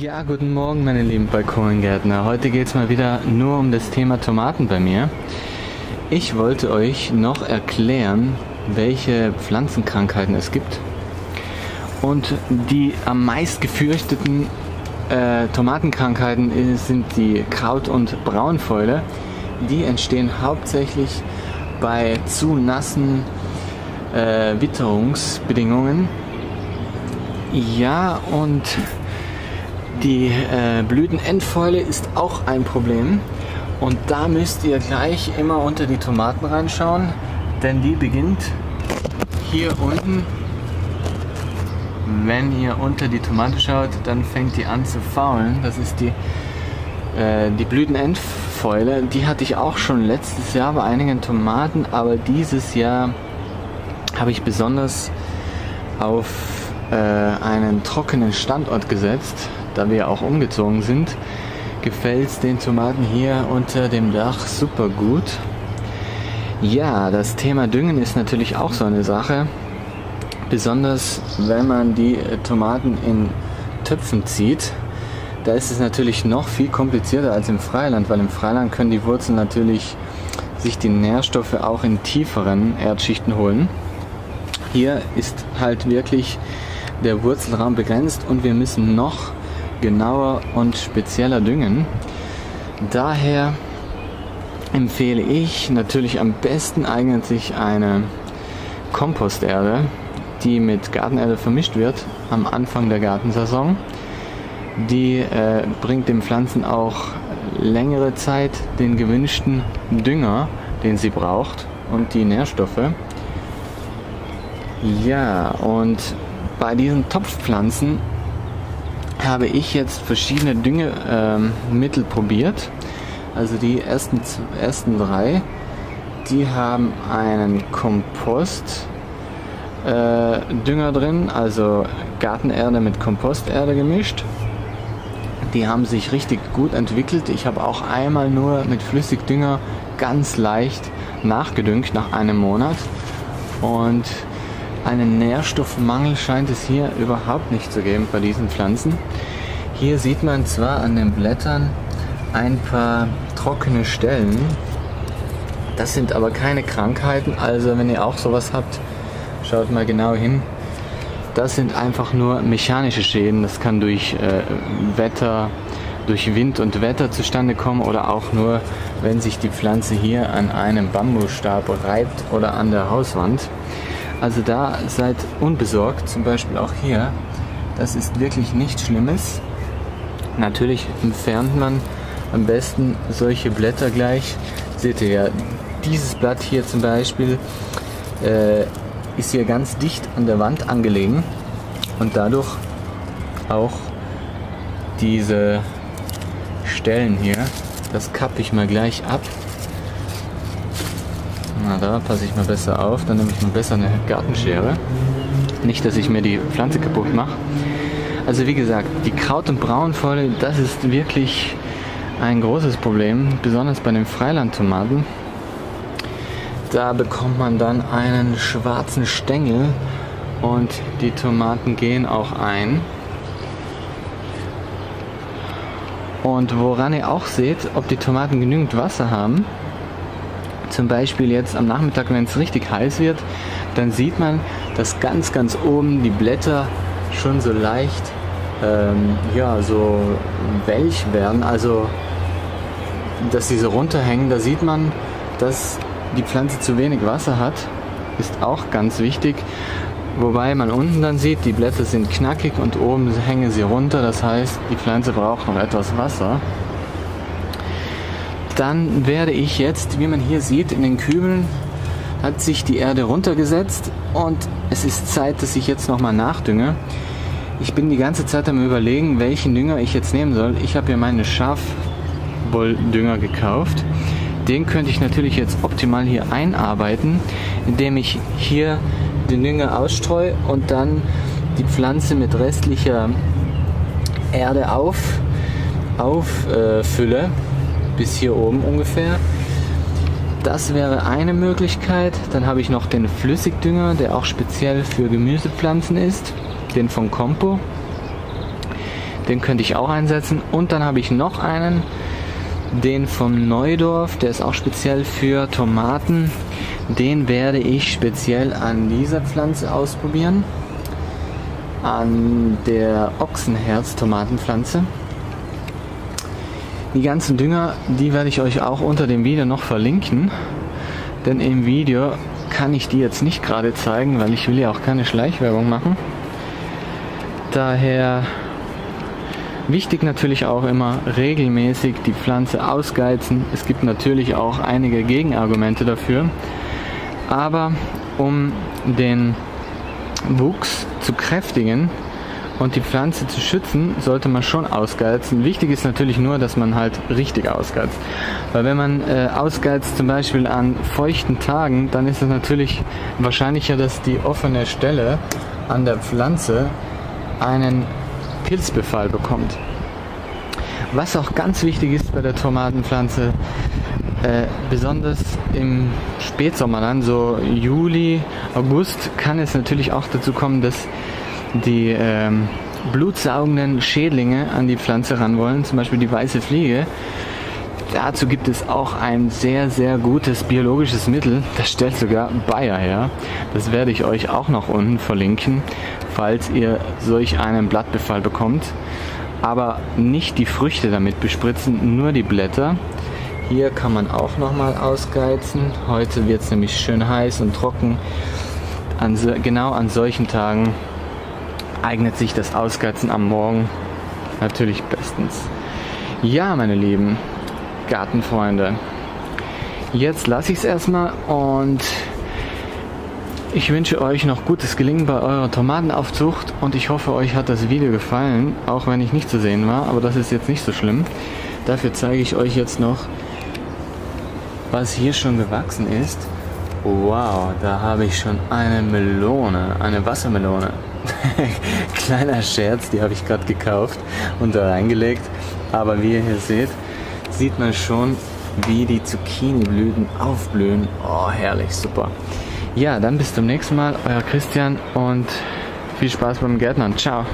Ja, guten Morgen, meine lieben Balkongärtner. Heute geht es mal wieder nur um das Thema Tomaten bei mir. Ich wollte euch noch erklären, welche Pflanzenkrankheiten es gibt. Und die am meist gefürchteten äh, Tomatenkrankheiten sind die Kraut- und Braunfäule. Die entstehen hauptsächlich bei zu nassen äh, Witterungsbedingungen. Ja, und die äh, Blütenendfäule ist auch ein Problem. Und da müsst ihr gleich immer unter die Tomaten reinschauen, denn die beginnt hier unten. Wenn ihr unter die Tomate schaut, dann fängt die an zu faulen. Das ist die, äh, die Blütenendfäule. Die hatte ich auch schon letztes Jahr bei einigen Tomaten, aber dieses Jahr habe ich besonders auf äh, einen trockenen Standort gesetzt da wir auch umgezogen sind, gefällt es den Tomaten hier unter dem Dach super gut. Ja, das Thema Düngen ist natürlich auch so eine Sache. Besonders wenn man die Tomaten in Töpfen zieht, da ist es natürlich noch viel komplizierter als im Freiland, weil im Freiland können die Wurzeln natürlich sich die Nährstoffe auch in tieferen Erdschichten holen. Hier ist halt wirklich der Wurzelraum begrenzt und wir müssen noch genauer und spezieller düngen. Daher empfehle ich natürlich am besten eignet sich eine Komposterde, die mit Gartenerde vermischt wird am Anfang der Gartensaison. Die äh, bringt den Pflanzen auch längere Zeit den gewünschten Dünger, den sie braucht und die Nährstoffe. Ja, und bei diesen Topfpflanzen habe ich jetzt verschiedene Düngemittel ähm, probiert. Also die ersten, ersten drei, die haben einen Kompostdünger äh, drin, also Gartenerde mit Komposterde gemischt. Die haben sich richtig gut entwickelt. Ich habe auch einmal nur mit Flüssigdünger ganz leicht nachgedüngt nach einem Monat. Und einen Nährstoffmangel scheint es hier überhaupt nicht zu geben bei diesen Pflanzen. Hier sieht man zwar an den Blättern ein paar trockene Stellen, das sind aber keine Krankheiten, also wenn ihr auch sowas habt, schaut mal genau hin. Das sind einfach nur mechanische Schäden, das kann durch äh, Wetter, durch Wind und Wetter zustande kommen oder auch nur, wenn sich die Pflanze hier an einem Bambusstab reibt oder an der Hauswand. Also da seid unbesorgt, zum Beispiel auch hier. Das ist wirklich nichts Schlimmes. Natürlich entfernt man am besten solche Blätter gleich. Seht ihr ja, dieses Blatt hier zum Beispiel äh, ist hier ganz dicht an der Wand angelegen und dadurch auch diese Stellen hier. Das kappe ich mal gleich ab. Na, da passe ich mal besser auf. Dann nehme ich mal besser eine Gartenschere. Nicht, dass ich mir die Pflanze kaputt mache. Also wie gesagt, die Kraut- und Braunfäule, das ist wirklich ein großes Problem, besonders bei den Freilandtomaten. Da bekommt man dann einen schwarzen Stängel und die Tomaten gehen auch ein. Und woran ihr auch seht, ob die Tomaten genügend Wasser haben, zum Beispiel jetzt am Nachmittag, wenn es richtig heiß wird, dann sieht man, dass ganz, ganz oben die Blätter schon so leicht, ähm, ja, so welch werden, also dass sie so runterhängen. Da sieht man, dass die Pflanze zu wenig Wasser hat, ist auch ganz wichtig. Wobei man unten dann sieht, die Blätter sind knackig und oben hängen sie runter. Das heißt, die Pflanze braucht noch etwas Wasser dann werde ich jetzt, wie man hier sieht, in den Kübeln hat sich die Erde runtergesetzt und es ist Zeit, dass ich jetzt nochmal nachdünge. Ich bin die ganze Zeit am überlegen, welchen Dünger ich jetzt nehmen soll. Ich habe ja meine Schafwolldünger gekauft. Den könnte ich natürlich jetzt optimal hier einarbeiten, indem ich hier den Dünger ausstreue und dann die Pflanze mit restlicher Erde auf, auffülle. Äh, bis hier oben ungefähr. Das wäre eine Möglichkeit. Dann habe ich noch den Flüssigdünger, der auch speziell für Gemüsepflanzen ist, den von Compo. Den könnte ich auch einsetzen. Und dann habe ich noch einen, den vom Neudorf, der ist auch speziell für Tomaten. Den werde ich speziell an dieser Pflanze ausprobieren. An der Ochsenherz-Tomatenpflanze. Die ganzen Dünger, die werde ich euch auch unter dem Video noch verlinken. Denn im Video kann ich die jetzt nicht gerade zeigen, weil ich will ja auch keine Schleichwerbung machen. Daher wichtig natürlich auch immer regelmäßig die Pflanze ausgeizen. Es gibt natürlich auch einige Gegenargumente dafür. Aber um den Wuchs zu kräftigen, und die Pflanze zu schützen, sollte man schon ausgeizen. Wichtig ist natürlich nur, dass man halt richtig ausgeizt. Weil wenn man äh, ausgeizt zum Beispiel an feuchten Tagen, dann ist es natürlich wahrscheinlicher, dass die offene Stelle an der Pflanze einen Pilzbefall bekommt. Was auch ganz wichtig ist bei der Tomatenpflanze, äh, besonders im Spätsommer dann, so Juli, August, kann es natürlich auch dazu kommen, dass die ähm, blutsaugenden Schädlinge an die Pflanze ran wollen, zum Beispiel die weiße Fliege. Dazu gibt es auch ein sehr, sehr gutes biologisches Mittel. Das stellt sogar Bayer her. Das werde ich euch auch noch unten verlinken, falls ihr solch einen Blattbefall bekommt. Aber nicht die Früchte damit bespritzen, nur die Blätter. Hier kann man auch nochmal ausgeizen. Heute wird es nämlich schön heiß und trocken. An, genau an solchen Tagen eignet sich das Ausgeizen am Morgen natürlich bestens. Ja, meine lieben Gartenfreunde, jetzt lasse ich es erstmal und ich wünsche euch noch gutes Gelingen bei eurer Tomatenaufzucht und ich hoffe, euch hat das Video gefallen, auch wenn ich nicht zu sehen war, aber das ist jetzt nicht so schlimm. Dafür zeige ich euch jetzt noch, was hier schon gewachsen ist. Wow, da habe ich schon eine Melone, eine Wassermelone. Kleiner Scherz, die habe ich gerade gekauft und da reingelegt. Aber wie ihr hier seht, sieht man schon, wie die Zucchini-Blüten aufblühen. Oh, herrlich, super. Ja, dann bis zum nächsten Mal, euer Christian und viel Spaß beim Gärtnern. Ciao.